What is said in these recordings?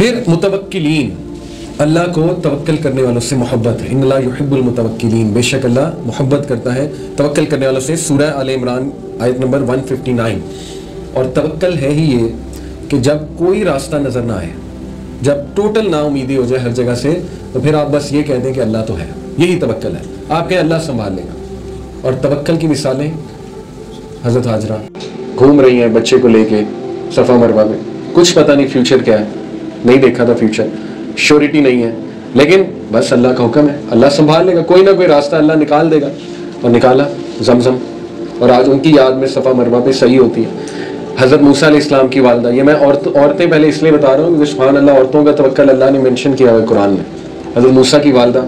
फिर मुतवक्किलीन। अल्लाह को तवक्कल करने वालों से मोहब्बत। है इन युहिब्बुल मुतवक्किलीन। बेशक अल्लाह मोहब्बत करता है। तवक्कल करने वालों से सूरह आल इमरान, आयत नंबर 159 और तवक्कल है ही ये कि जब कोई रास्ता नज़र ना आए, जब टोटल ना उम्मीदी हो जाए हर जगह से तो फिर आप बस ये कह दें कि अल्लाह तो है। यही तवक्कल है। आप कहें अल्लाह संभाल लेगा। और तवक्कल की मिसालें, हज़रत हाजरा, घूम रही हैं बच्चे को लेके सफ़ा मरवा में। कुछ पता नहीं फ्यूचर क्या है। नहीं देखा था फ्यूचर श्योरिटी नहीं है। लेकिन बस अल्लाह का हुक्म है। अल्लाह संभाल लेगा। कोई ना कोई रास्ता अल्लाह निकाल देगा। और निकाला जमजम। और आज उनकी याद में सफ़ा मरवा पे सही होती है। हज़रत मूसा इस्लाम की वालदा। ये मैं औरत औरतें पहले इसलिए बता रहा हूँ सुबहान अल्लाह औरतों का तवक्ल अल्लाह ने मेंशन किया हुआ कुरान में। हज़रत मूसा की वालदा।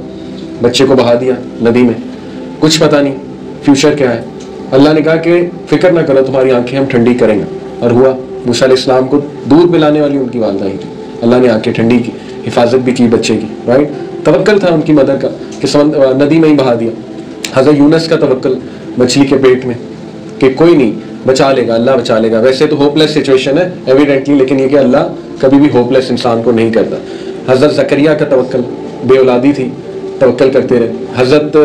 बच्चे को बहा दिया नदी में। कुछ पता नहीं फ्यूचर क्या है। अल्लाह ने कहा कि फ़िक्र ना करो, तुम्हारी आँखें हम ठंडी करेंगे। और हुआ, मूसा इस्लाम को दूध पिलाने वाली उनकी वालदा ही थी। अल्लाह ने आके ठंडी की, हिफाजत भी की बच्चे की राइट तवक्ल था उनकी मदर का कि नदी में ही बहा दिया। हज़रत यूनस का तवक्ल मछली के पेट में कि कोई नहीं, बचा लेगा, अल्लाह बचा लेगा। वैसे तो होपलेस सिचुएशन है एविडेंटली लेकिन ये कि अल्लाह कभी भी होपलेस इंसान को नहीं करता। हज़रत जकरिया का तवक्ल बे औलादी थी तवक्ल करते रहे। हज़रत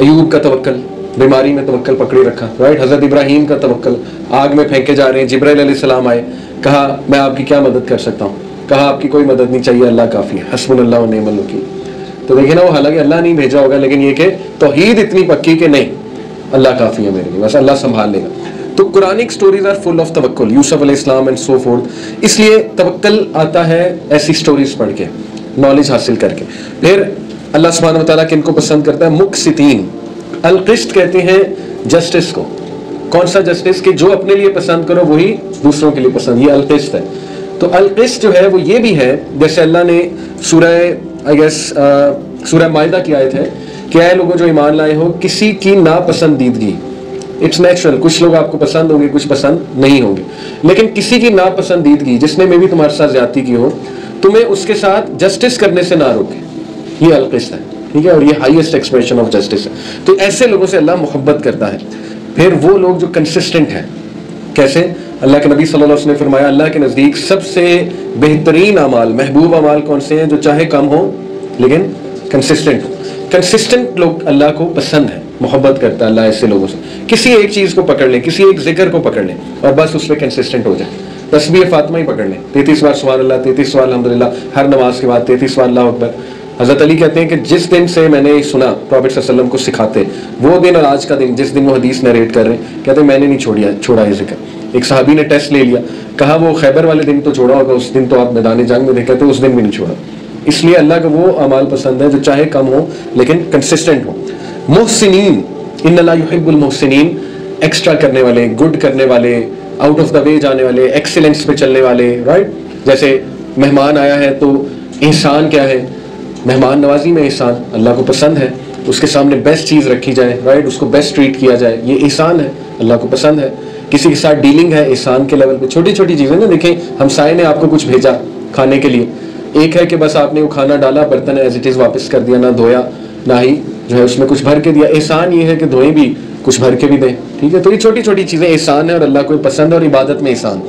अयूब का तवक्ल बीमारी में तवक्ल पकड़े रखा राइट हज़रत इब्राहिम का तवक्ल आग में फेंके जा रहे हैं, जब्राइल सलाम आए, कहा, मैं आपकी क्या मदद कर सकता हूँ? कहा, आपकी कोई मदद नहीं चाहिए, अल्लाह काफ़ी है। हसबुल्ला नेमल की तो देखिए ना, वो हालाँकि अल्लाह नहीं भेजा होगा, लेकिन ये कि तोहीद इतनी पक्की कि नहीं, अल्लाह काफ़ी है मेरे लिए। बस अल्लाह संभाल लेगा। तो Quranic stories are full of तवक्ल Yusuf Islam and so forth इसलिए तवक्ल आता है ऐसी स्टोरीज पढ़ के नॉलेज हासिल करके। फिर अल्लाह सुबहान तआला किनको पसंद करता है? मुकसितीन। अलकिस्त कहते हैं जस्टिस को। कौन सा जस्टिस कि जो अपने लिए पसंद करो, वही दूसरों के लिए पसंद। ये अलकिस्त है। तो अलकिस्त जो है वो ये भी है, जैसे अल्लाह ने सूरह आई गेस सूरह मायदा की आयत है कि आए लोगों जो ईमान लाए हो, किसी की नापसंदीदगी इट्स नेचुरल कुछ लोग आपको पसंद होंगे, कुछ पसंद नहीं होंगे। लेकिन किसी की नापसंदीदगी, जिसने में भी तुम्हारे साथ ज़्यादा की हो, तुम्हें उसके साथ जस्टिस करने से ना रोके। ये अलकिस्त है, ठीक है? और ये हाईएस्ट एक्सप्रेशन ऑफ़ जस्टिस है। तो ऐसे लोगों से अल्लाह मोहब्बत करता है। फिर वो लोग जो कंसिस्टेंट हैं कैसे? अल्लाह के नबी सल्लल्लाहु अलैहि वसल्लम ने फरमाया, अल्लाह के नज़दीक सबसे बेहतरीन अमाल, महबूब अमाल कौन से हैं जो चाहे कम हो, लेकिन कंसिस्टेंट हो। कंसिस्टेंट लोग अल्लाह को पसंद है, मोहब्बत करता है अल्लाह ऐसे लोगों से। किसी एक चीज़ को पकड़ लें, किसी एक ज़िक्र को पकड़ लें, और बस उस पर कंसिस्टेंट हो जाए। तस्वीर फातमा ही पकड़ लें। तैतीस बार सवाल अल्लाह, तैतीस सवाल अलहमदिल्ला हर नमाज़ के बाद तैतीस बार अल्लाह अकबर। हज़रत अली कहते हैं कि जिस दिन से मैंने सुना प्रॉफिट वसल्लम को सिखाते, वो दिन और आज का दिन, जिस दिन वो हदीस नरेट कर रहे हैं, कहते हैं, मैंने नहीं छोड़िया, छोड़ा ये ज़िक्र. एक साहबी ने टेस्ट ले लिया, कहा, वो खैबर वाले दिन तो छोड़ा होगा, उस दिन तो आप मैदान जंग में देखे तो उस दिन भी नहीं छोड़ा। इसलिए अल्लाह का वो अमाल पसंद है, जो चाहे कम हो, लेकिन कंसिस्टेंट हो। मोहसिन इन मोहसिन एक्स्ट्रा करने वाले गुड करने वाले आउट ऑफ़ द वे जाने वाले एक्सीलेंस पे चलने वाले राइट जैसे मेहमान आया है तो एहसान क्या है? मेहमान नवाजी में एहसान, अल्लाह को पसंद है, उसके सामने बेस्ट चीज़ रखी जाए राइट उसको बेस्ट ट्रीट किया जाए, ये एहसान है, अल्लाह को पसंद है। किसी के साथ डीलिंग है, एहसान के लेवल पे छोटी छोटी चीज़ें ना देखें हमसाए ने आपको कुछ भेजा खाने के लिए। एक है कि बस आपने वो खाना डाला, बर्तन एज इट इज़ वापस कर दिया, ना धोया, ना ही जो है उसमें कुछ भर के दिया। एहसान ये है कि धोए भी, कुछ भर के भी दें, ठीक है? तो ये छोटी छोटी चीज़ें, एहसान है और अल्लाह को पसंद है और इबादत में एहसान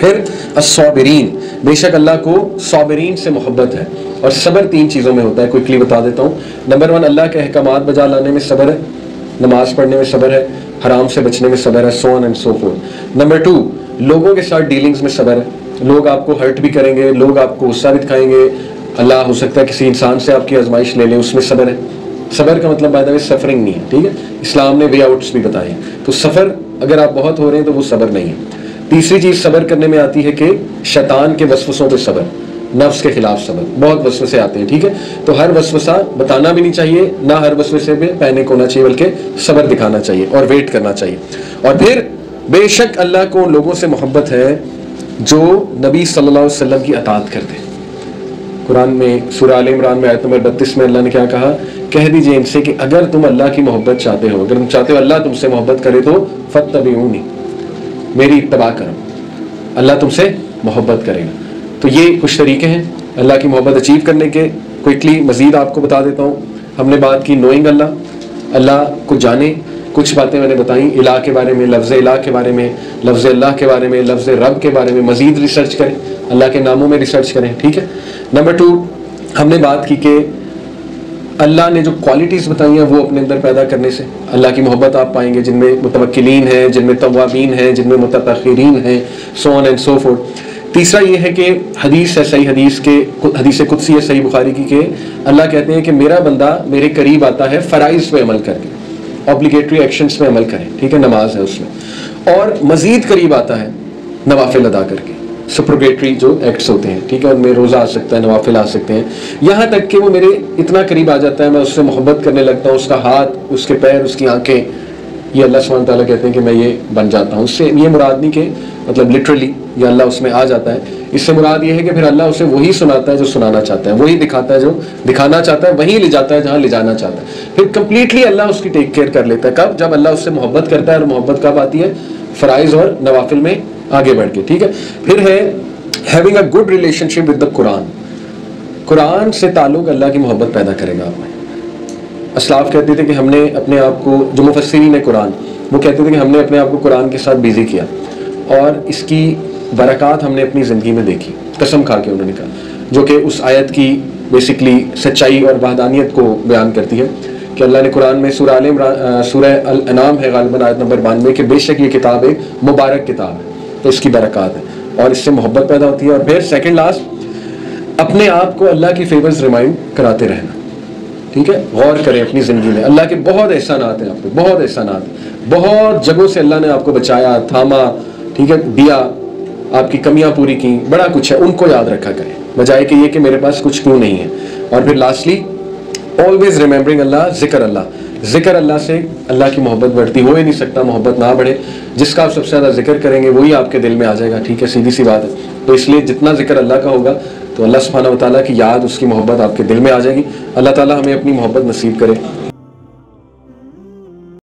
फिर असौबरीन बेशक अल्लाह को सौबरीन से मोहब्बत है। और सबर तीन चीज़ों में होता है क्विकली बता देता हूँ। नंबर वन अल्लाह के अहकाम बजा लाने में सबर है, नमाज़ पढ़ने में सबर है, हराम से बचने में सबर है सोन and so four number two लोगों के साथ डीलिंग्स में सबर है। लोग आपको हर्ट भी करेंगे, लोग आपको गुस्सा भी दिखाएँगे। अल्लाह, हो सकता है किसी इंसान से आपकी आजमाइश ले लें, उसमें सबर है। सबर का मतलब बाय सफरिंग नहीं है, ठीक है? इस्लाम ने वे आउट्स भी बताए तो सफ़र, अगर आप बहुत हो रहे हैं तो वो सबर नहीं है। तीसरी चीज़ सबर करने में आती है कि शैतान के वसवसों पे सबर, नफ्स के खिलाफ सबर, बहुत वसवसे आते हैं, ठीक है? तो हर वसवसा बताना भी नहीं चाहिए, ना हर वसवसे पे पैनिक होना चाहिए, बल्कि सबर दिखाना चाहिए और वेट करना चाहिए। और फिर, बेशक अल्लाह को लोगों से मोहब्बत है जो नबी सल्लल्लाहु अलैहि वसल्लम की अतात करते कुरान में, सूरह आल इमरान में आयत नंबर बत्तीस में अल्लाह ने क्या कहा? कह दीजिए इनसे कि अगर तुम अल्लाह की मोहब्बत चाहते हो, अगर तुम चाहते हो अल्लाह तुमसे मोहब्बत करे तो फत तबीऊनी मेरी इतबा करो। अल्लाह तुमसे मोहब्बत करेगा। तो ये कुछ तरीके हैं अल्लाह की मोहब्बत अचीव करने के। क्विकली मज़ीद आपको बता देता हूँ। हमने बात की नोइंग अल्लाह। अल्लाह को जाने। कुछ बातें मैंने बताई। इला के बारे में, लफ्ज़ इला के बारे में, लफ्ज़ अल्लाह के बारे में, लफ्ज़ रब के बारे में मज़ीद रिसर्च करें। अल्लाह के नामों में रिसर्च करें, ठीक है? नंबर टू हमने बात की कि अल्लाह ने जो क्वालिटीज़ बताई हैं, वो अपने अंदर पैदा करने से। अल्लाह की मोहब्बत आप पाएँगे, जिनमें मुतवक्किलीन हैं, जिनमें तवाबीन हैं, जिनमें मुतखरीन हैं सोन एंड सो फोर्थ तीसरा ये है कि हदीस है सही हदीस के, हदीस कुदसी है सही बुखारी की के, अल्लाह कहते हैं कि मेरा बंदा मेरे करीब आता है फ़राइज़ पे अमल करके ऑब्लिगेटरी एक्शंस पे अमल करें, ठीक है, नमाज़ है उसमें। और मज़ीद करीब आता है नवाफिल अदा करके। सप्रोगेटरी जो एक्ट्स होते हैं, ठीक है? उनमें रोज़ा आ सकता है, नवाफिल आ सकते हैं। यहाँ तक कि वो मेरे इतना करीब आ जाता है, मैं उससे मोहब्बत करने लगता हूँ, उसका हाथ, उसके पैर, उसकी आँखें, ये अल्लाह सुबहान ताला कहते हैं कि मैं ये बन जाता हूँ। उससे ये मुराद नहीं कि मतलब लिटरली ये अल्लाह उसमें आ जाता है। इससे मुराद ये है कि फिर अल्लाह उसे वही सुनाता है जो सुनाना चाहता है, वही दिखाता है जो दिखाना चाहता है, वही ले जाता है जहाँ ले जाना चाहता है। फिर कंप्लीटली अल्लाह उसकी टेक केयर कर लेता है। कब? जब अल्लाह उससे मोहब्बत करता है और मोहब्बत कब आती है? फ़राइज़ और नवाफिल में आगे बढ़ के, ठीक है? फिर है having a good relationship with the Quran Quran से ताल्लुक अल्लाह की मोहब्बत पैदा करेगा आप में असलाफ कहते थे कि हमने अपने आप को, जो मुफसरीन है कुरान, वो कहते थे कि हमने अपने आप को कुरान के साथ बिज़ी किया। और इसकी बरक़ात हमने अपनी ज़िंदगी में देखी। कसम खा के उन्होंने कहा। जो कि उस आयत की बेसिकली सच्चाई और वहदानियत को बयान करती है कि अल्लाह ने कुरान में सूर सूरह अनाम है, गालिबा आयत नंबर बानवे, कि बेशक ये किताब एक मुबारक किताब है। तो इसकी बरक़ात है और इससे मोहब्बत पैदा होती है। और फिर सेकेंड लास्ट अपने आप को अल्लाह की फेवर्स रिमाइंड कराते रहना। ठीक है? गौर करें अपनी ज़िंदगी में। अल्लाह के बहुत एहसानात हैं आपको बहुत एहसानात बहुत जगहों से अल्लाह ने आपको बचाया, थामा, ठीक है? दिया, आपकी कमियाँ पूरी की, बड़ा कुछ है, उनको याद रखा करें। बजाय कि ये कि मेरे पास कुछ क्यों नहीं है। और फिर लास्टली ऑलवेज रिमेंबरिंग अल्लाह, ज़िक्र अल्लाह। ज़िक्र अल्लाह से, अल्लाह की मोहब्बत बढ़ती, हो ही नहीं सकता, मोहब्बत ना बढ़े। जिसका आप सबसे ज़्यादा ज़िक्र करेंगे, वही आपके दिल में आ जाएगा, ठीक है? सीधी सी बात है। तो इसलिए जितना ज़िक्र अल्लाह का होगा तो अल्लाह सुबहाना वाली की याद, उसकी मोहब्बत आपके दिल में आ जाएगी। अल्लाह ताली हमें अपनी मोहब्बत नसीब करे।